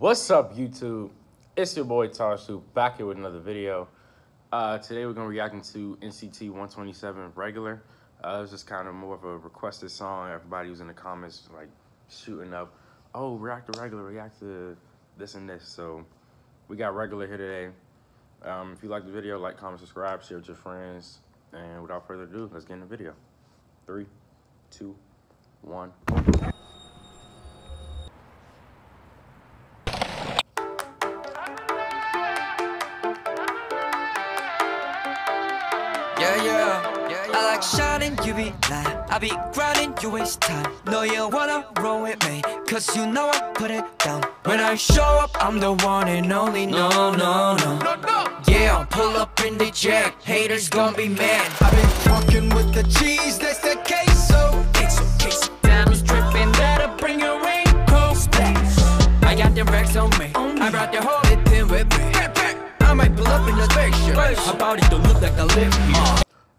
What's up, YouTube? It's your boy Tarsu back here with another video. Uh, today we're gonna reacting to NCT 127 regular. Uh, it was just kind of more of a requested song. Everybody was in the comments like shooting up, oh, react to regular, react to this and this. So we got regular here today. Um, if you like the video, like, comment, subscribe, share with your friends. And without further ado, let's get in the video. Three, two, one. Like shining, you be lying. I be grinding, you waste time. No, you wanna roll with me, cause you know I put it down. When I show up, I'm the one and only. No, no, no. Yeah, I'll pull up in the jack. Haters gonna be mad. I've been fucking with the cheese, that's the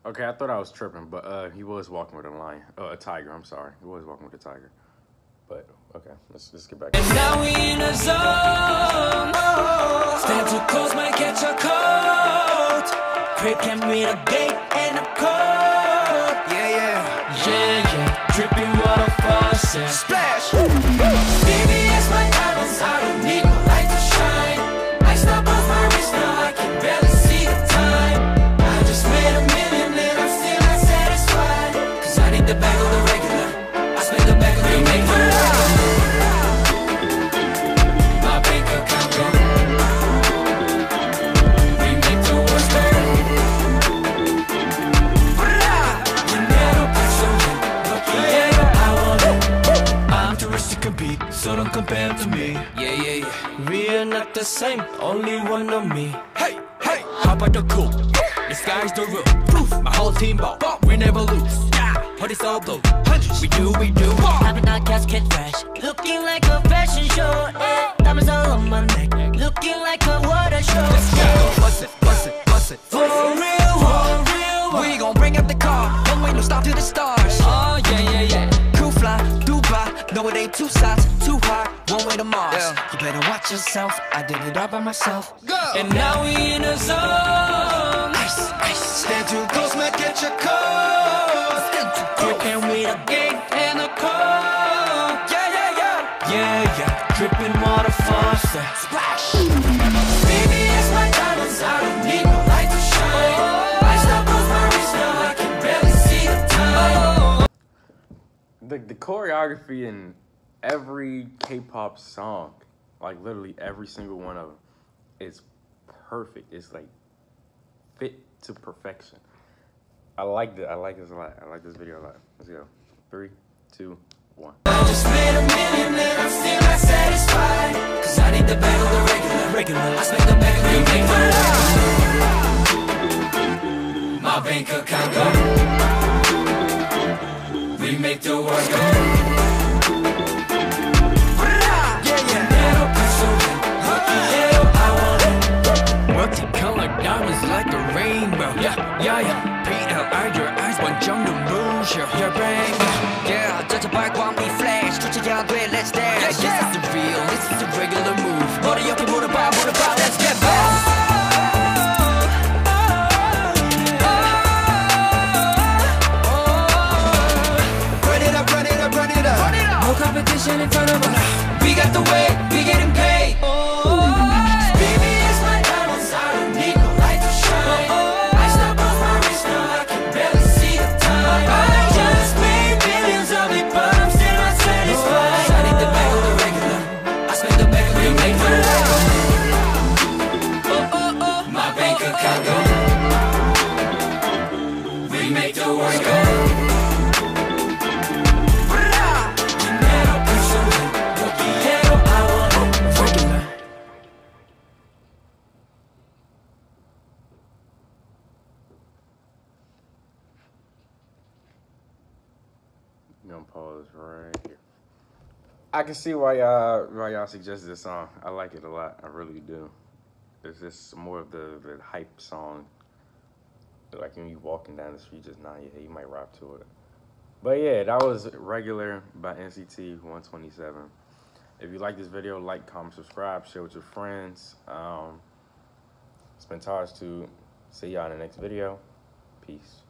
Okay, I thought I was tripping, but uh, he was walking with a lion, uh, a tiger. I'm sorry, he was walking with a tiger. But okay, let's let's get back. Now we in a zone. Stand too close, might catch a cold. Crib can read a don't compare to me. Yeah, yeah, yeah. We are not the same, only one of me. Hey, hey, how about the cool? The sky's the roof. Proof. My whole team ball, we never lose. Yeah, put it all blue. We do, we do. Popping that casket fresh, looking like a fashion show. Eh. Diamonds all on my neck, looking like a water show. Let's Yeah, bust it, bust it, bust it. For real, for real. We gon' bring up the car. Don't wait, no stop to the stars. Oh yeah, yeah, yeah. Cool fly, Dubai. No, it ain't two sides, yourself. I did it all by myself. Go. And now we in a zone. Ice, ice. Stand too close, might catch a cold. Stand too close. You can read a gate and a code. Yeah, yeah, yeah. Yeah, yeah. Dripping water faucet. Splash. Baby, it's my diamonds. I don't need no light to shine. I stop my wrist now. I can barely see the time. The the choreography in every K-pop song, like literally every single one of them, is perfect. It's like fit to perfection. I like it. I like this a lot. I like this video a lot. Let's go. Three, two, one. Bank account go. We make the world let's I'm gonna pause right here. I can see why y'all why y'all suggested this song. I like it a lot. I really do. It's just more of the, the hype song. Like when you walking down the street, just your head, you might rock to it. But yeah, that was regular by NCT 127. If you like this video, like, comment, subscribe, share with your friends. Um, it's been Tahj to see y'all in the next video. Peace.